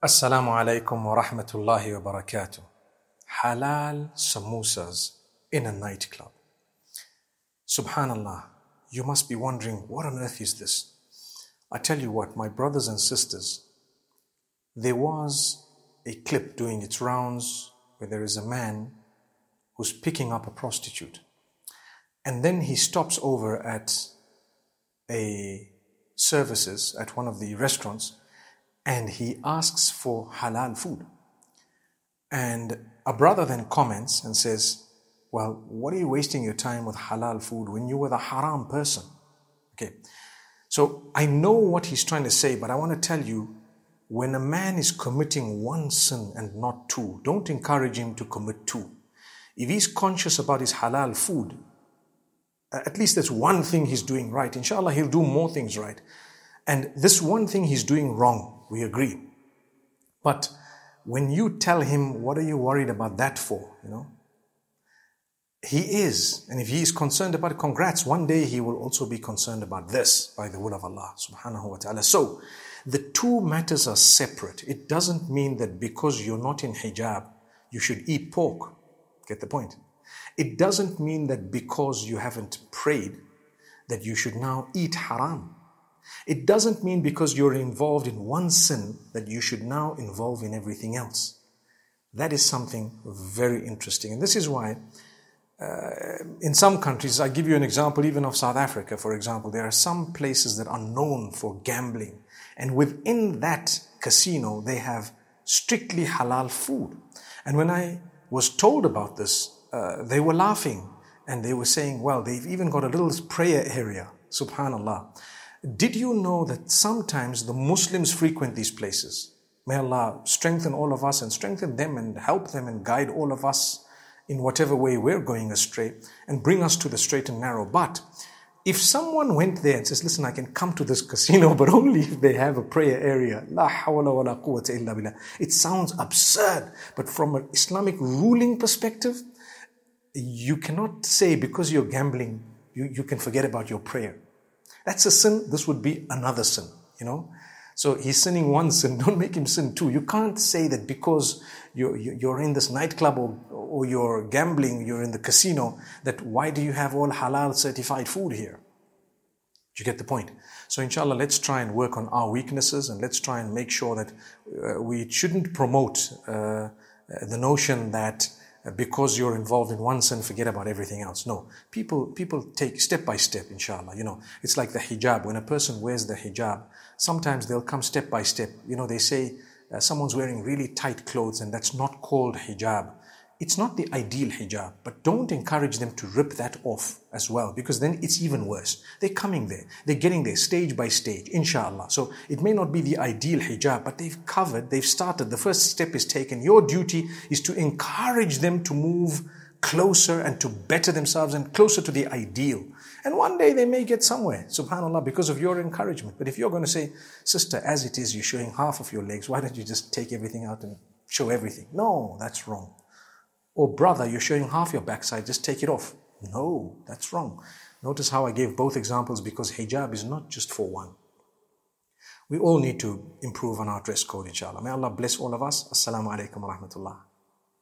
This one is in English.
Assalamu alaikum wa rahmatullahi wa barakatuh. Halal samosas in a nightclub. Subhanallah, you must be wondering, what on earth is this? I tell you what, my brothers and sisters, there was a clip doing its rounds where there is a man who's picking up a prostitute. And then he stops over at a services at one of the restaurants and he asks for halal food. And a brother then comments and says, Well, what are you wasting your time with halal food when you were the haram person? Okay. So I know what he's trying to say, but I want to tell you when a man is committing one sin and not two, don't encourage him to commit two. If he's conscious about his halal food, at least that's one thing he's doing right. Inshallah, he'll do more things right. And this one thing he's doing wrong, we agree. But when you tell him, what are you worried about that for? You know, he is. And if he is concerned about it, congrats. One day he will also be concerned about this by the will of Allah subhanahu wa ta'ala. So the two matters are separate. It doesn't mean that because you're not in hijab, you should eat pork. Get the point? It doesn't mean that because you haven't prayed, that you should now eat haram. It doesn't mean because you're involved in one sin that you should now involve in everything else. That is something very interesting. And this is why, uh, in some countries, I give you an example even of South Africa, for example, there are some places that are known for gambling. And within that casino, they have strictly halal food. And when I was told about this, uh, they were laughing and they were saying, well, they've even got a little prayer area, subhanallah. Did you know that sometimes the Muslims frequent these places? May Allah strengthen all of us and strengthen them and help them and guide all of us in whatever way we're going astray and bring us to the straight and narrow. But if someone went there and says, listen, I can come to this casino, but only if they have a prayer area, la hawla wa la quwwata illa billah. It sounds absurd, but from an Islamic ruling perspective, you cannot say because you're gambling, you, you can forget about your prayer. That's a sin. This would be another sin, you know. So he's sinning one sin. Don't make him sin two. You can't say that because you're, you're in this nightclub or, or you're gambling, you're in the casino, that why do you have all halal certified food here? Do you get the point? So inshallah, let's try and work on our weaknesses and let's try and make sure that uh, we shouldn't promote uh, the notion that because you're involved in one sin, forget about everything else. No. People, people take step by step, inshallah. You know, it's like the hijab. When a person wears the hijab, sometimes they'll come step by step. You know, they say uh, someone's wearing really tight clothes and that's not called hijab it's not the ideal hijab, but don't encourage them to rip that off as well, because then it's even worse. They're coming there. They're getting there stage by stage, inshallah. So it may not be the ideal hijab, but they've covered, they've started. The first step is taken. Your duty is to encourage them to move closer and to better themselves and closer to the ideal. And one day they may get somewhere, subhanAllah, because of your encouragement. But if you're going to say, sister, as it is, you're showing half of your legs, why don't you just take everything out and show everything? No, that's wrong. Or, oh, brother, you're showing half your backside, just take it off. No, that's wrong. Notice how I gave both examples because hijab is not just for one. We all need to improve on our dress code, inshallah. May Allah bless all of us. Assalamu alaikum wa rahmatullah.